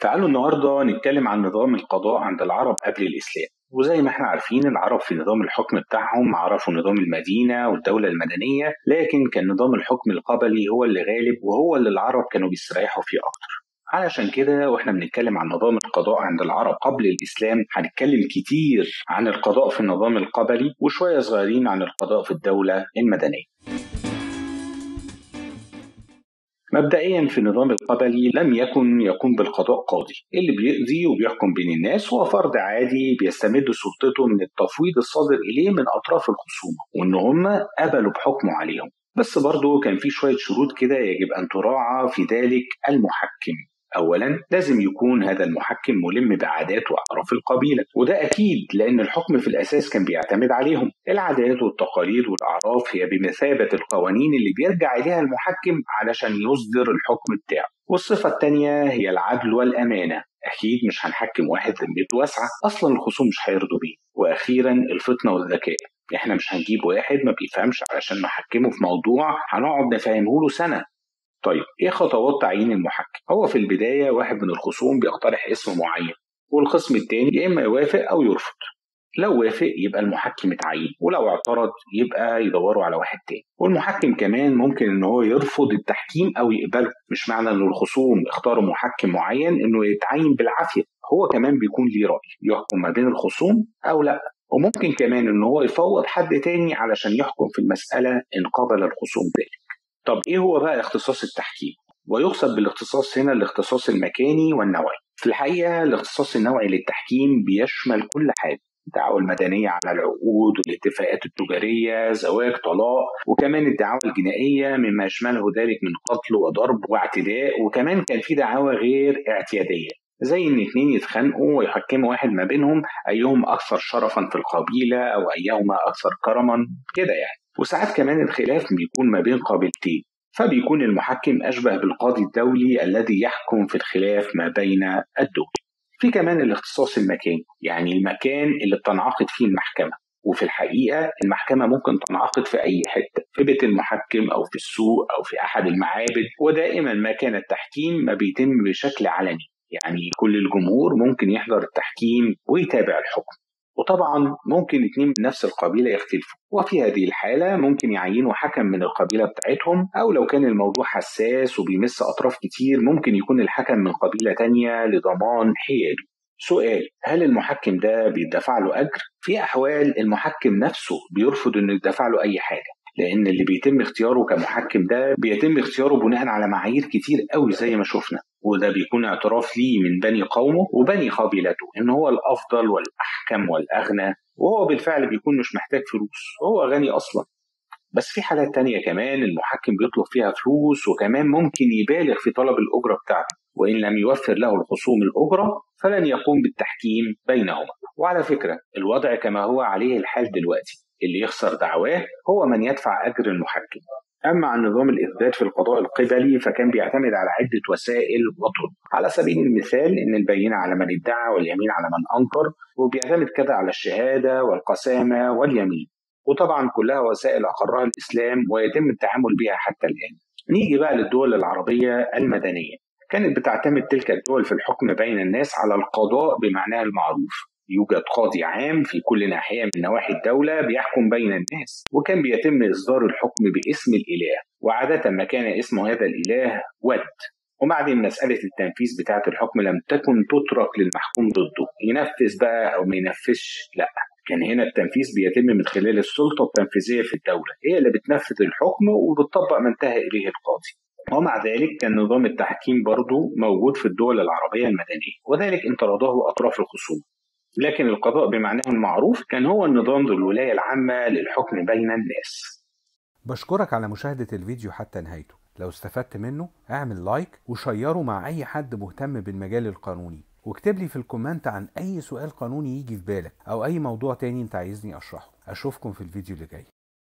تعالوا النهاردة نتكلم عن نظام القضاء عند العرب قبل الإسلام. وزي ما إحنا عارفين العرب في نظام الحكم بتاعهم عرفوا نظام المدينة والدولة المدنية لكن كان نظام الحكم القبلي هو اللي غالب وهو اللي العرب كانوا بيستريحوا فيه أكتر. علشان كده وإحنا بنتكلم عن نظام القضاء عند العرب قبل الإسلام هنتكلم كتير عن القضاء في النظام القبلي وشوية صغيرين عن القضاء في الدولة المدنية. مبدئيا في النظام القبلي لم يكن يقوم بالقضاء قاضي. اللي بيقضي وبيحكم بين الناس هو فرد عادي بيستمد سلطته من التفويض الصادر إليه من أطراف الخصومة وإن هم قبلوا بحكمه عليهم. بس برضه كان في شوية شروط كده يجب أن تراعى في ذلك المحكم. أولا لازم يكون هذا المحكم ملم بعادات وأعراف القبيلة وده أكيد لأن الحكم في الأساس كان بيعتمد عليهم. العادات والتقاليد والأعراف هي بمثابة القوانين اللي بيرجع إليها المحكم علشان يصدر الحكم بتاعه. والصفة الثانية هي العدل والأمانة. أكيد مش هنحكم واحد ذمته واسعة. أصلا الخصوم مش هيرضوا بيه. وأخيرا الفطنة والذكاء. إحنا مش هنجيب واحد ما بيفهمش علشان نحكمه في موضوع هنقعد نفهمه له سنة. طيب إيه خطوات تعيين المحكم؟ هو في البداية واحد من الخصوم بيقترح اسم معين والخصم التاني يا إما يوافق أو يرفض. لو وافق يبقى المحكم اتعين ولو اعترض يبقى يدوروا على واحد تاني. والمحكم كمان ممكن إن هو يرفض التحكيم أو يقبله. مش معنى إن الخصوم اختاروا محكم معين إنه يتعين بالعافية. هو كمان بيكون ليه رأي يحكم ما بين الخصوم أو لأ. وممكن كمان إن هو يفوض حد تاني علشان يحكم في المسألة إن قبل الخصوم ذلك طب إيه هو بقى اختصاص التحكيم؟ ويقصد بالاختصاص هنا الاختصاص المكاني والنوعي. في الحقيقة الاختصاص النوعي للتحكيم بيشمل كل حاجة الدعوة المدنية على العقود والاتفاقات التجارية زواج طلاق وكمان الدعاوى الجنائية مما يشمله ذلك من قتل وضرب واعتداء وكمان كان في دعاوى غير اعتيادية زي إن اتنين يتخانقوا ويحكموا واحد ما بينهم ايهم أكثر شرفا في القبيلة أو أيهما أكثر كرما كده يعني. وساعات كمان الخلاف بيكون ما بين قبيلتين فبيكون المحكم أشبه بالقاضي الدولي الذي يحكم في الخلاف ما بين الدول. في كمان الاختصاص المكاني يعني المكان اللي بتنعقد فيه المحكمة. وفي الحقيقة المحكمة ممكن تنعقد في أي حتة في بيت المحكم أو في السوق أو في أحد المعابد. ودائما ما كان التحكيم ما بيتم بشكل علني يعني كل الجمهور ممكن يحضر التحكيم ويتابع الحكم. وطبعا ممكن اتنين من نفس القبيلة يختلفوا. وفي هذه الحالة ممكن يعينوا حكم من القبيلة بتاعتهم أو لو كان الموضوع حساس وبيمس أطراف كتير ممكن يكون الحكم من قبيلة تانية لضمان حياده سؤال هل المحكم ده بيدفع له أجر؟ في أحوال المحكم نفسه بيرفض إنه يدفع له أي حاجة لأن اللي بيتم اختياره كمحكم ده بيتم اختياره بناء على معايير كتير قوي زي ما شفنا. وده بيكون اعتراف ليه من بني قومه وبني قبيلته إن هو الأفضل والأحكم والأغنى وهو بالفعل بيكون مش محتاج فلوس وهو غني أصلا. بس في حالات تانية كمان المحكم بيطلب فيها فلوس وكمان ممكن يبالغ في طلب الأجرة بتاعته وإن لم يوفر له الخصوم الأجرة فلن يقوم بالتحكيم بينهما. وعلى فكرة الوضع كما هو عليه الحال دلوقتي اللي يخسر دعواه هو من يدفع أجر المحكم أما عن نظام الإثبات في القضاء القبلي فكان بيعتمد على عدة وسائل وطرق على سبيل المثال إن البينة على من ادعى واليمين على من أنكر وبيعتمد كده على الشهادة والقسامة واليمين. وطبعا كلها وسائل أقرها الإسلام ويتم التعامل بها حتى الآن. نيجي بقى للدول العربية المدنية. كانت بتعتمد تلك الدول في الحكم بين الناس على القضاء بمعناه المعروف. يوجد قاضي عام في كل ناحية من نواحي الدولة بيحكم بين الناس وكان بيتم إصدار الحكم باسم الإله وعادة ما كان اسم هذا الإله ود. وبعدين مسألة التنفيذ بتاعة الحكم لم تكن تترك للمحكوم ضده. ينفذ بقى أو ما ينفذش؟ لا. كان هنا التنفيذ بيتم من خلال السلطة التنفيذية في الدولة. هي اللي بتنفذ الحكم وبتطبق ما انتهى إليه القاضي. ومع ذلك كان نظام التحكيم برضه موجود في الدول العربية المدنية وذلك إن أطراف الخصوم. لكن القضاء بمعناه المعروف كان هو النظام ذو الولاية العامة للحكم بين الناس. بشكرك على مشاهدة الفيديو حتى نهايته. لو استفدت منه اعمل like و share ه مع أي حد مهتم بالمجال القانوني. واكتب لي في ال comment عن أي سؤال قانوني يجي في بالك أو أي موضوع تاني أنت عايزني أشرحه. أشوفكم في الفيديو اللي جاي.